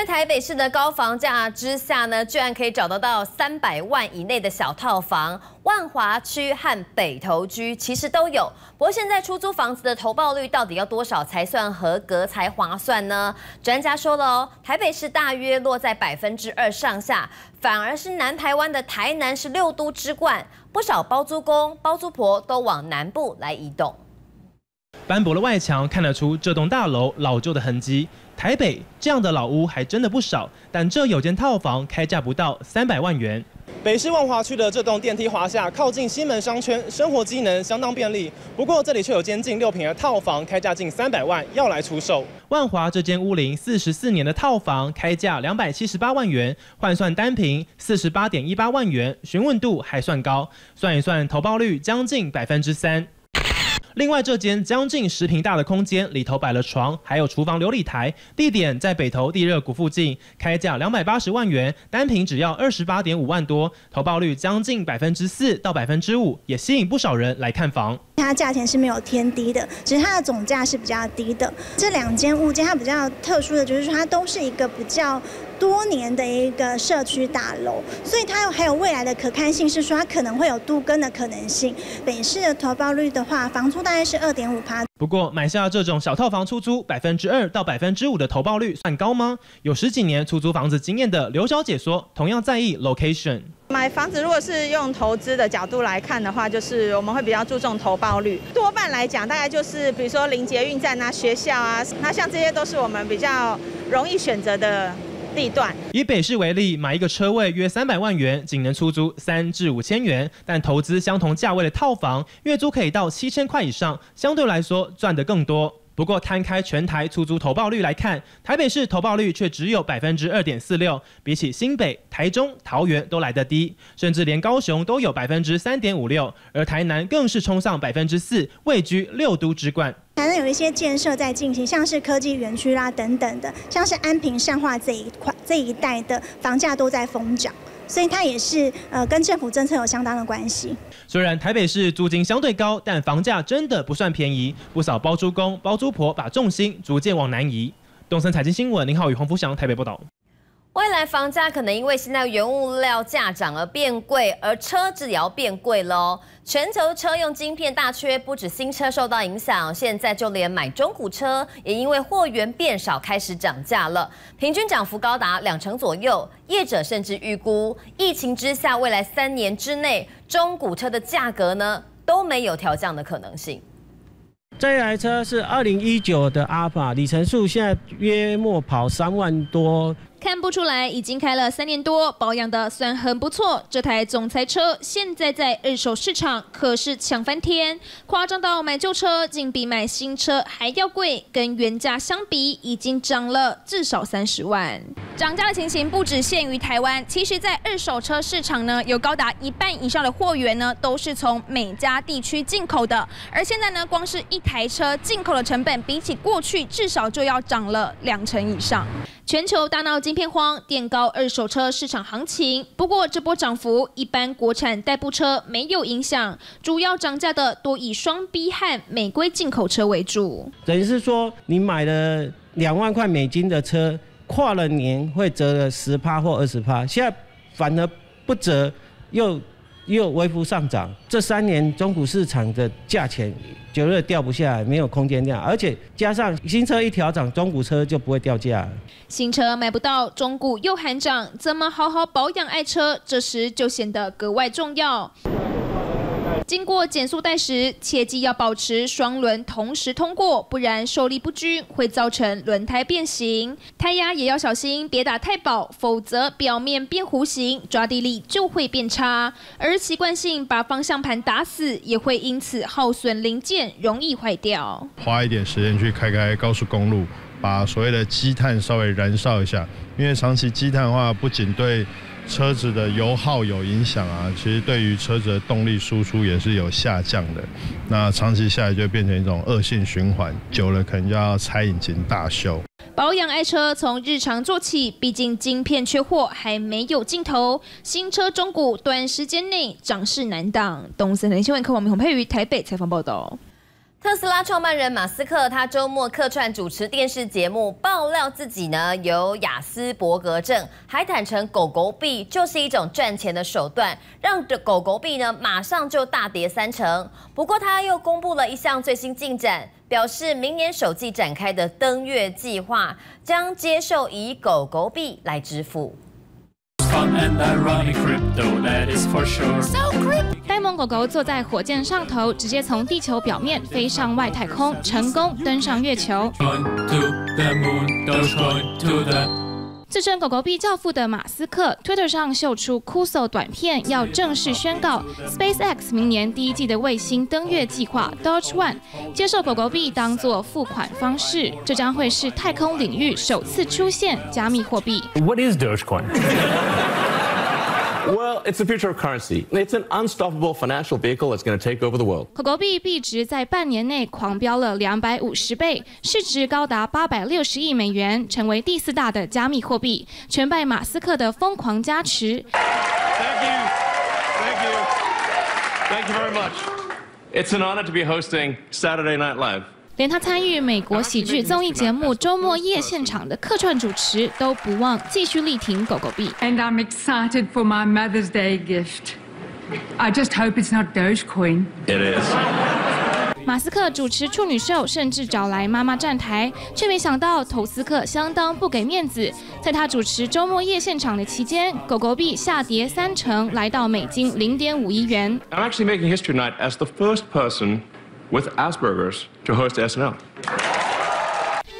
在台北市的高房价之下呢，居然可以找得到三百万以内的小套房，万华区和北投区其实都有。不过现在出租房子的投报率到底要多少才算合格才划算呢？专家说了哦，台北市大约落在百分之二上下，反而是南台湾的台南是六都之冠，不少包租公、包租婆都往南部来移动。斑驳的外墙看得出这栋大楼老旧的痕迹。台北这样的老屋还真的不少，但这有间套房开价不到三百万元。北市万华区的这栋电梯华夏靠近西门商圈，生活机能相当便利。不过这里却有间近六平的套房，开价近三百万要来出售。万华这间屋龄四十四年的套房开价两百七十八万元，换算单平四十八点一八万元，询问度还算高。算一算，投报率将近百分之三。另外，这间将近十平大的空间里头摆了床，还有厨房琉璃台，地点在北投地热谷附近，开价两百八十万元，单平只要二十八点五万多，投报率将近百分之四到百分之五，也吸引不少人来看房。它价钱是没有天低的，只是它的总价是比较低的。这两间物件它比较特殊的就是说，它都是一个比较多年的一个社区大楼，所以它还有未来的可看性，是说它可能会有都更的可能性。北市的投报率的话，房租大概是二点五趴。不过买下这种小套房出租，百分之二到百分之五的投报率算高吗？有十几年出租房子经验的刘小姐说，同样在意 location。买房子如果是用投资的角度来看的话，就是我们会比较注重投报率。多半来讲，大概就是比如说临捷运站啊、学校啊，那像这些都是我们比较容易选择的。地段以北市为例，买一个车位约三百万元，仅能出租三至五千元，但投资相同价位的套房，月租可以到七千块以上，相对来说赚得更多。不过摊开全台出租投报率来看，台北市投报率却只有百分之二点四六，比起新北、台中、桃园都来得低，甚至连高雄都有百分之三点五六，而台南更是冲上百分之四，位居六都之冠。反正有一些建设在进行，像是科技园区啦等等的，像是安平善化这一块这一带的房价都在疯涨。所以它也是呃跟政府政策有相当的关系。虽然台北市租金相对高，但房价真的不算便宜，不少包租公、包租婆把重心逐渐往南移。东森财经新闻林浩宇、洪福祥台北报道。未来房价可能因为现在原物料价涨而变贵，而车子也要变贵喽。全球车用晶片大缺，不止新车受到影响，现在就连买中古车也因为货源变少开始涨价了，平均涨幅高达两成左右。业者甚至预估，疫情之下，未来三年之内，中古车的价格呢都没有调降的可能性。这台车是二零一九的阿法，里程数现在约莫跑三万多。看不出来，已经开了三年多，保养的算很不错。这台总裁车现在在二手市场可是抢翻天，夸张到买旧车竟比买新车还要贵，跟原价相比已经涨了至少三十万。涨价的情形不只限于台湾，其实在二手车市场呢，有高达一半以上的货源呢都是从美加地区进口的。而现在呢，光是一台车进口的成本，比起过去至少就要涨了两成以上。全球大闹晶片荒，垫高二手车市场行情。不过这波涨幅，一般国产代步车没有影响，主要涨价的多以双 B 和美规进口车为主。等于是说，你买了两万块美金的车，跨了年会折了十趴或二十趴，现在反而不折，又。又微幅上涨，这三年中古市场的价钱绝对掉不下来，没有空间掉，而且加上新车一调涨，中古车就不会掉价。新车买不到，中古又喊涨，怎么好好保养爱车？这时就显得格外重要。经过减速带时，切记要保持双轮同时通过，不然受力不均会造成轮胎变形。胎压也要小心，别打太饱，否则表面变弧形，抓地力就会变差。而习惯性把方向盘打死，也会因此耗损零件，容易坏掉。花一点时间去开开高速公路，把所谓的积碳稍微燃烧一下，因为长期积碳的话，不仅对车子的油耗有影响啊，其实对于车子的动力输出也是有下降的。那长期下来就变成一种恶性循环，久了可能就要拆引擎大修。保养爱车从日常做起，毕竟晶片缺货还没有尽头。新车中古短时间内涨势难挡。东森新闻科网民洪佩瑜台北采访报道。特斯拉创办人马斯克，他周末客串主持电视节目，爆料自己呢有雅斯伯格症，还坦诚狗狗币就是一种赚钱的手段，让狗狗币呢马上就大跌三成。不过他又公布了一项最新进展，表示明年首季展开的登月计划将接受以狗狗币来支付。呆萌狗狗坐在火箭上头，直接从地球表面飞上外太空，成功登上月球。自称狗狗币教父的马斯克，Twitter 上秀出酷搜短片，要正式宣告 SpaceX 明年第一季的卫星登月计划 Doge One 接受狗狗币当做付款方式，这将会是太空领域首次出现加密货币。What is Dogecoin? Well, it's the future of currency. It's an unstoppable financial vehicle that's going to take over the world. 狗狗币币值在半年内狂飙了两百五十倍，市值高达八百六十亿美元，成为第四大的加密货币，全拜马斯克的疯狂加持。Thank you. Thank you. Thank you very much. It's an honor to be hosting Saturday Night Live. 连他参与美国喜剧综艺节目《周末夜现场》的客串主持，都不忘继续力挺狗狗币。And I'm excited for my Mother's Day gift. I just hope it's not Dogecoin. It is. 马斯克主持处女秀，甚至找来妈妈站台，却没想到投斯克相当不给面子。在他主持周末夜现场的期间，狗狗币下跌三成，来到美金零点五亿元。I'm actually making history tonight as the first person with Asperger's to host SNL.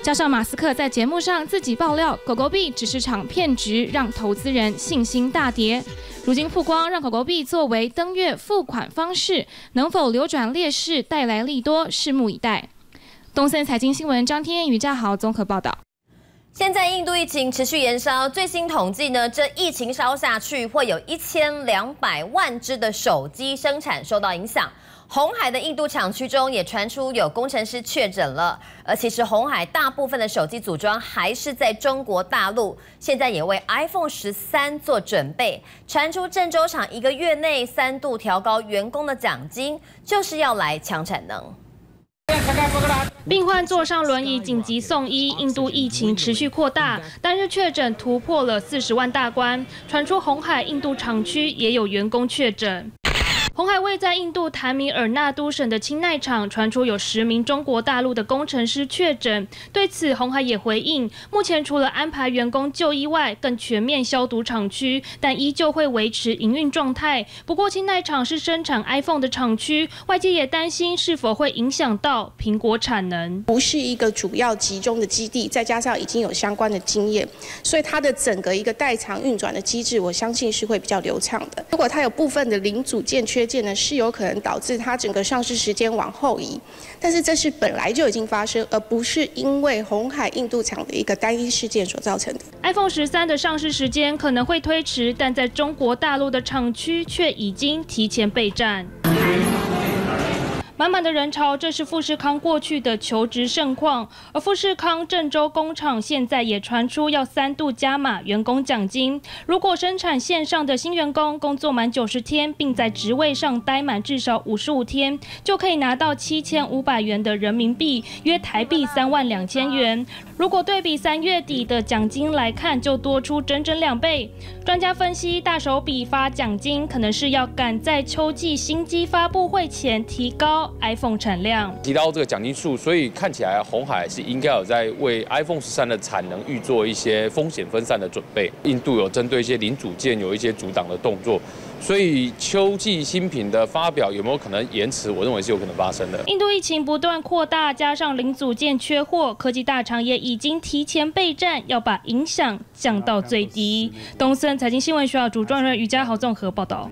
加上马斯克在节目上自己爆料，狗狗币只是场骗局，让投资人信心大跌。如今曝光让狗狗币作为登月付款方式，能否扭转劣势，带来利多，拭目以待。东森财经新闻张天宇、嘉豪综合报道。现在印度疫情持续延烧，最新统计呢，这疫情烧下去，会有一千两百万只的手机生产受到影响。红海的印度厂区中也传出有工程师确诊了，而其实红海大部分的手机组装还是在中国大陆，现在也为 iPhone 十三做准备。传出郑州厂一个月内三度调高员工的奖金，就是要来抢产能。病患坐上轮椅紧急送医，印度疫情持续扩大，单日确诊突破了四十万大关，传出红海印度厂区也有员工确诊。红海位在印度坦米尔纳都省的青奈厂传出有十名中国大陆的工程师确诊，对此红海也回应，目前除了安排员工就医外，更全面消毒厂区，但依旧会维持营运状态。不过青奈厂是生产 iPhone 的厂区，外界也担心是否会影响到苹果产能。不是一个主要集中的基地，再加上已经有相关的经验，所以它的整个一个代偿运转的机制，我相信是会比较流畅的。如果它有部分的零组件缺件呢，是有可能导致它整个上市时间往后移，但是这是本来就已经发生，而不是因为红海印度厂的一个单一事件所造成的。iPhone 十三的上市时间可能会推迟，但在中国大陆的厂区却已经提前备战。满满的人潮，这是富士康过去的求职盛况。而富士康郑州工厂现在也传出要三度加码员工奖金。如果生产线上的新员工工作满九十天，并在职位上待满至少五十五天，就可以拿到七千五百元的人民币，约台币三万两千元。如果对比三月底的奖金来看，就多出整整两倍。专家分析，大手笔发奖金，可能是要赶在秋季新机发布会前提高 iPhone 产量。提到这个奖金数，所以看起来红海是应该有在为 iPhone 十三的产能预做一些风险分散的准备。印度有针对一些零组件有一些阻挡的动作。所以秋季新品的发表有没有可能延迟？我认为是有可能发生的。印度疫情不断扩大，加上零组件缺货，科技大厂也已经提前备战，要把影响降到最低。东森财经新闻学校主专人余家豪综合报道。